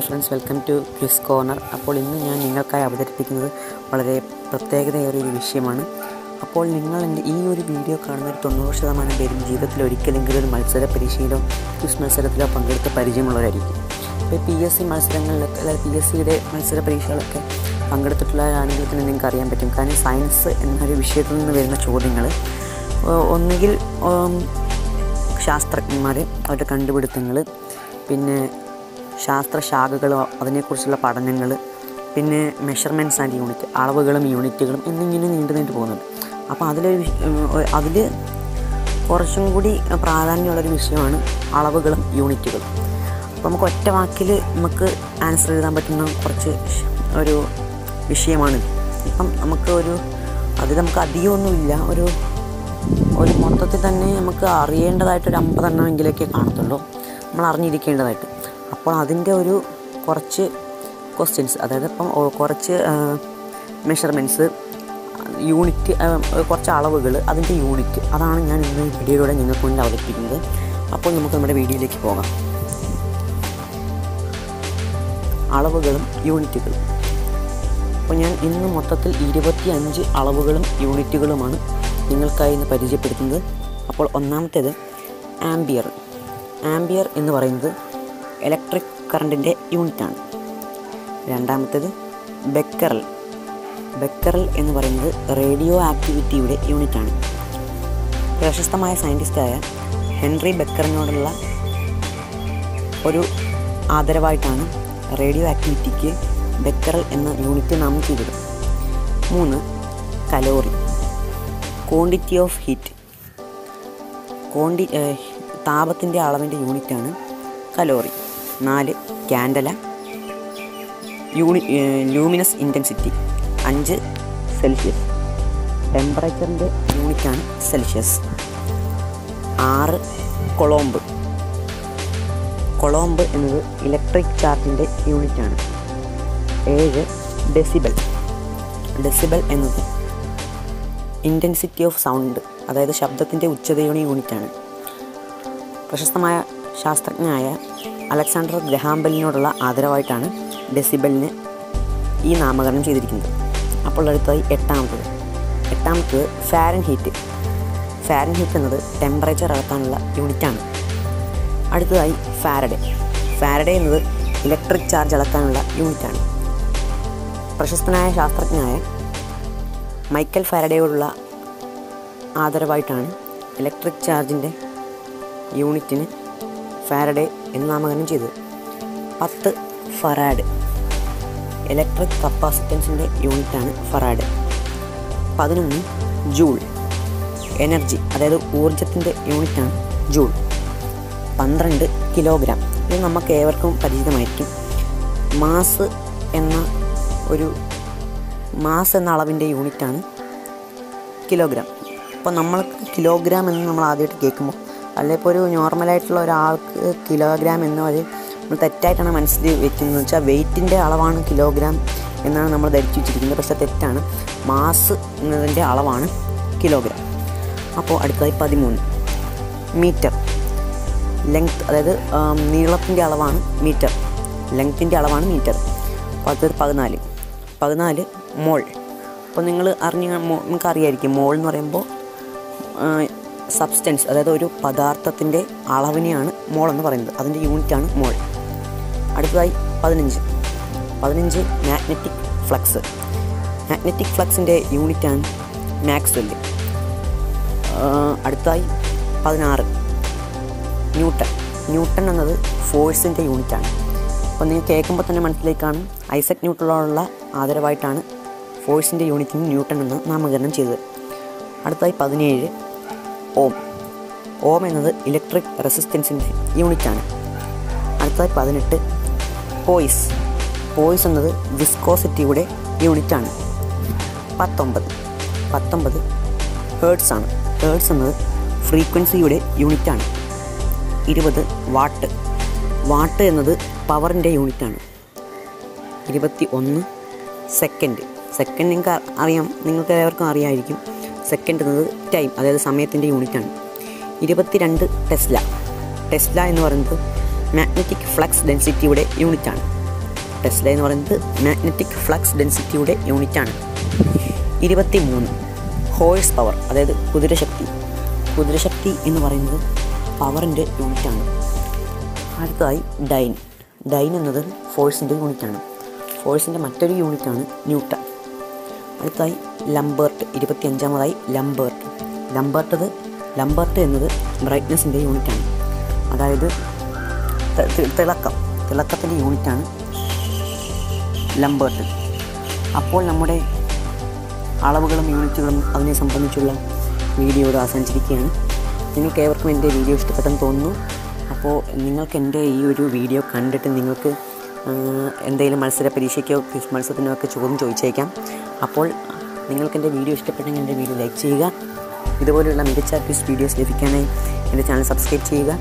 Hello friends welcome to quiz corner. അപ്പോൾ ഇന്ന് ഞാൻ നിങ്ങൾക്കായി അവതരിപ്പിക്കുന്നത് വളരെ പ്രത്യേകതയേറിയ ഒരു വിഷയമാണ്. അപ്പോൾ നിങ്ങൾ എന്റെ ഈ ഒരു വീഡിയോ കാണുന്ന ഒരു തൊണ്ണൂറ് ശതമാനം പേരും ജീവിതത്തിൽ ഒരിക്കലെങ്കിലും ഒരു മത്സര പരീക്ഷയിലോ ക്വിസ് മത്സരത്തിലോ പങ്കെടുത്ത് പരിചയമുള്ളവരായിരിക്കും. ഇപ്പോൾ പി എസ് സി മത്സരങ്ങളിലൊക്കെ അതായത് പി എസ് സിയുടെ മത്സര പരീക്ഷകളൊക്കെ പങ്കെടുത്തിട്ടുള്ളവരാണെങ്കിൽ തന്നെ നിങ്ങൾക്ക് അറിയാൻ പറ്റും. കാരണം സയൻസ് എന്നൊരു വിഷയത്തിൽ നിന്ന് വരുന്ന ചോദ്യങ്ങൾ ഒന്നുകിൽ ശാസ്ത്രജ്ഞന്മാർ അവരുടെ കണ്ടുപിടുത്തങ്ങൾ പിന്നെ ശാസ്ത്രശാഖകൾ അതിനെക്കുറിച്ചുള്ള പഠനങ്ങൾ പിന്നെ മെഷർമെന്റ്സ് ആൻഡ് യൂണിറ്റ് അളവുകളും യൂണിറ്റുകളും എന്നിങ്ങനെ നീണ്ടു നീണ്ടു പോകുന്നുണ്ട്. അപ്പോൾ അതിലൊരു അതിൽ കുറച്ചും കൂടി പ്രാധാന്യമുള്ളൊരു വിഷയമാണ് അളവുകളും യൂണിറ്റുകളും അപ്പോൾ നമുക്ക് ഒറ്റ വാക്കിൽ നമുക്ക് ആൻസർ എഴുതാൻ പറ്റുന്ന കുറച്ച് ഒരു വിഷയമാണ്. ഇപ്പം നമുക്ക് ഒരു അത് നമുക്ക് അധികമൊന്നുമില്ല. ഒരു ഒരു മൊത്തത്തിൽ തന്നെ നമുക്ക് അറിയേണ്ടതായിട്ട് ഒരു അമ്പതെണ്ണമെങ്കിലൊക്കെ കാണത്തുള്ളൂ. നമ്മൾ അറിഞ്ഞിരിക്കേണ്ടതായിട്ട്. അപ്പോൾ അതിന്റെ ഒരു കുറച്ച് ക്വസ്റ്റ്യൻസ് അതായത് ഇപ്പം കുറച്ച് മെഷർമെന്റ്സ് യൂണിറ്റ് കുറച്ച് അളവുകൾ അതിന്റെ യൂണിറ്റ് അതാണ് ഞാൻ ഇന്ന് വീഡിയോയിലൂടെ നിങ്ങൾക്ക് മുന്നിൽ അവതരിപ്പിക്കുന്നത്. അപ്പോൾ നമുക്ക് നമ്മുടെ വീഡിയോയിലേക്ക് പോകാം. അളവുകളും യൂണിറ്റുകളും അപ്പോൾ ഞാൻ ഇന്ന് മൊത്തത്തിൽ ഇരുപത്തി അഞ്ച് അളവുകളും യൂണിറ്റുകളുമാണ് നിങ്ങൾക്കായി ഇന്ന് പരിചയപ്പെടുത്തുന്നത്. അപ്പോൾ ഒന്നാമത്തേത് ആംബിയർ. ആംബിയർ എന്ന് പറയുന്നത് ഇലക്ട്രിക് കറണ്ടിന്റെ യൂണിറ്റാണ്. രണ്ടാമത്തേത് ബെക്കറൽ. ബെക്കറൽ എന്ന് പറയുന്നത് റേഡിയോ ആക്ടിവിറ്റിയുടെ യൂണിറ്റാണ്. പ്രശസ്തമായ സയന്റിസ്റ്റായ ഹെൻറി ബെക്കറിനോടുള്ള ഒരു ആദരവായിട്ടാണ് റേഡിയോ ആക്ടിവിറ്റിക്ക് ബെക്കറൽ എന്ന യൂണിറ്റ് നാമം ചെയ്തത്. മൂന്ന് കലോറി. Quantity of heat. ക്വാണ്ടി താപത്തിന്റെ അളവിന്റെ യൂണിറ്റാണ് കലോറി. നാല് ക്യാൻഡല യൂണി ലൂമിനസ് ഇന്റൻസിറ്റി അഞ്ച് സെൽഷ്യസ്. ടെമ്പറേച്ചറിന്റെ യൂണിറ്റാണ് സെൽഷ്യസ്. ആറ് കൊളോംബ്. കൊളോംബ് എന്നത് ഇലക്ട്രിക് ചാർജിന്റെ യൂണിറ്റാണ്. ഏഴ് ഡെസിബൽ. ഡെസിബൽ എന്നത് ഇന്റൻസിറ്റി ഓഫ് സൗണ്ട് അതായത് ശബ്ദത്തിന്റെ ഉച്ചതയുടെ യൂണിറ്റാണ്. പ്രശസ്തമായ ശാസ്ത്രജ്ഞനായ അലക്സാണ്ടർ ഗ്രഹാംബലിനോടുള്ള ആദരവായിട്ടാണ് ഡെസിബലിന് ഈ നാമകരണം ചെയ്തിരിക്കുന്നത്. അപ്പോൾ അടുത്തതായി എട്ടാമത്തത്. എട്ടാമത്തത് ഫാരൻ ഹീറ്റ് ഫാരൻ ഹീറ്റ് എന്നത് ടെമ്പറേച്ചർ അളക്കാനുള്ള യൂണിറ്റാണ്. അടുത്തതായി ഫാരഡെ. ഫാരഡെ എന്നത് ഇലക്ട്രിക് ചാർജ് അളക്കാനുള്ള യൂണിറ്റാണ്. പ്രശസ്തനായ ശാസ്ത്രജ്ഞനായ മൈക്കൽ ഫാരഡയോടുള്ള ആദരവായിട്ടാണ് ഇലക്ട്രിക് ചാർജിന്റെ യൂണിറ്റിന് ഫാരഡെ എന്ന് നാമകരണം ചെയ്തു. പത്ത് ഫറാഡ്. ഇലക്ട്രിക് കപ്പാസിറ്റൻസിന്റെ യൂണിറ്റാണ് ഫറാഡ്. പതിനൊന്ന് ജൂൾ. എനർജി അതായത് ഊർജത്തിന്റെ യൂണിറ്റാണ് ജൂൾ. പന്ത്രണ്ട് കിലോഗ്രാം ഇത് നമുക്ക് ഏവർക്കും പരിചിതമായിരിക്കും. മാസ് എന്ന ഒരു മാസ് എന്ന അളവിന്റെ യൂണിറ്റാണ് കിലോഗ്രാം അപ്പോൾ നമ്മൾ കിലോഗ്രാം എന്ന് നമ്മൾ ആദ്യമായിട്ട് കേൾക്കുമ്പോൾ അല്ലെ ഇപ്പോൾ ഒരു നോർമലായിട്ടുള്ള ഒരാൾക്ക് കിലോഗ്രാം എന്ന് അത് നമ്മൾ തെറ്റായിട്ടാണ് മനസ്സിൽ വെക്കുന്നത്. വെച്ചാൽ വെയിറ്റിന്റെ അളവാണ് കിലോഗ്രാം എന്നാണ് നമ്മൾ ധരിച്ചു വെച്ചിരിക്കുന്നത്. പക്ഷേ തെറ്റാണ്. മാസ് എന്നതിന്റെ അളവാണ് കിലോഗ്രാം അപ്പോൾ അടുത്തതായി പതിമൂന്ന്. മീറ്റർ ലെങ്ത് അതായത് നീളത്തിന്റെ അളവാണ് മീറ്റർ ലെങ്ത്തിന്റെ അളവാണ് മീറ്റർ അപ്പോൾ അടുത്തത് പതിനാല്. പതിനാല് മോൾ അപ്പോൾ നിങ്ങൾ അറിഞ്ഞ നിങ്ങൾക്ക് അറിയായിരിക്കും മോൾ എന്ന് പറയുമ്പോൾ സബ്സ്റ്റൻസ് അതായത് ഒരു പദാർത്ഥത്തിന്റെ അളവിനെയാണ് മോൾ എന്ന് പറയുന്നത്. അതിന്റെ ആണ് മോൾ. അടുത്തതായി പതിനഞ്ച്. പതിനഞ്ച് മാഗ്നറ്റിക് ഫ്ലക്സ് മാഗ്നറ്റിക് ഫ്ലക്സിന്റെ യൂണിറ്റാണ് മാക്സ്വെല്ല്. അടുത്തതായി പതിനാറ്. ന്യൂട്ടൺ. ന്യൂട്ടൺ എന്നത് ഫോഴ്സിന്റെ യൂണിറ്റാണ്. അപ്പോൾ നിങ്ങൾ കേൾക്കുമ്പോൾ തന്നെ മനസ്സിലേക്കാണ് കാണും ഐസക് ന്യൂട്ടനോടുള്ള ആദരവായിട്ടാണ് ഫോഴ്സിന്റെ യൂണിറ്റിന് ന്യൂട്ടൺ എന്ന് നാമകരണം ചെയ്തത്. അടുത്തായി പതിനേഴ്. ഓം. ഓം എന്നത് ഇലക്ട്രിക് റെസിസ്റ്റൻസിന്റെ യൂണിറ്റാണ് അടുത്തതായി പതിനെട്ട്. പോയിസ് പോയിസ് എന്നത് വിസ്കോസിറ്റിയുടെ യൂണിറ്റാണ് പത്തൊമ്പത്. പത്തൊമ്പത് ഹേർട്സ് ആണ്. ഹേർട്സ് എന്നത് ഫ്രീക്വൻസിയുടെ യൂണിറ്റാണ് ഇരുപത് വാട്ട് വാട്ട് എന്നത് പവറിന്റെ യൂണിറ്റാണ് ഇരുപത്തി ഒന്ന് സെക്കൻഡ് സെക്കൻഡ് നിങ്ങൾക്ക് അറിയാം നിങ്ങൾക്ക് എല്ലാവർക്കും അറിയാമായിരിക്കും സെക്കൻഡ് എന്നത് ടൈം അതായത് സമയത്തിന്റെ യൂണിറ്റാണ് ഇരുപത്തിരണ്ട് ടെസ്ല. ടെസ്ല എന്ന് പറയുന്നത് മാഗ്നറ്റിക് ഫ്ലക്സ് ഡെൻസിറ്റിയുടെ യൂണിറ്റാണ് ടെസ്ല എന്ന് പറയുന്നത് മാഗ്നറ്റിക് ഫ്ലക്സ് ഡെൻസിറ്റിയുടെ യൂണിറ്റാണ് ഇരുപത്തി മൂന്ന് ഹോഴ്സ് പവർ അതായത് കുതിരശക്തി. കുതിരശക്തി എന്ന് പറയുന്നത് പവറിന്റെ യൂണിറ്റാണ് അടുത്തതായി ഡൈൻ ഡൈൻ എന്നത് ഫോഴ്സിന്റെ യൂണിറ്റാണ് ഫോഴ്സിന്റെ മറ്റൊരു യൂണിറ്റാണ് ന്യൂട്ടൺ. അടുത്തതായി ലംബേർട്ട് ഇരുപത്തി അഞ്ചാമതായി ലംബേർട്ട്. ലംബേർട്ടത് ലംബേർട്ട് എന്നത് ബ്രൈറ്റ്നസിന്റെ യൂണിറ്റാണ്. അതായത് തിളക്കം തിളക്കത്തിന്റെ യൂണിറ്റാണ് ലംബേർട്ട്. അപ്പോൾ നമ്മുടെ അളവുകളും യൂണിറ്റുകളും അതിനെ സംബന്ധിച്ചുള്ള വീഡിയോ ഇവിടെ അവസാനിച്ചിരിക്കുകയാണ്. നിങ്ങൾക്ക് ഏവർക്കും എന്റെ വീഡിയോ ഇഷ്ടപ്പെട്ടെന്ന് തോന്നുന്നു. അപ്പോൾ നിങ്ങൾക്ക് എന്റെ ഈ ഒരു വീഡിയോ കണ്ടിട്ട് നിങ്ങൾക്ക് എന്തെങ്കിലും മത്സര പരീക്ഷയ്ക്കോ ക്വിസ് മത്സരത്തിനോ ഒക്കെ ചോദ്യം ചോദിച്ചേക്കാം. അപ്പോൾ നിങ്ങൾക്ക് എന്റെ വീഡിയോ ഇഷ്ടപ്പെട്ടെങ്കിൽ എന്റെ വീഡിയോ ലൈക്ക് ചെയ്യുക. ഇതുപോലെയുള്ള മികച്ച ക്വിസ് വീഡിയോസ് ലഭിക്കാനായി എന്റെ ചാനൽ സബ്സ്ക്രൈബ് ചെയ്യുക.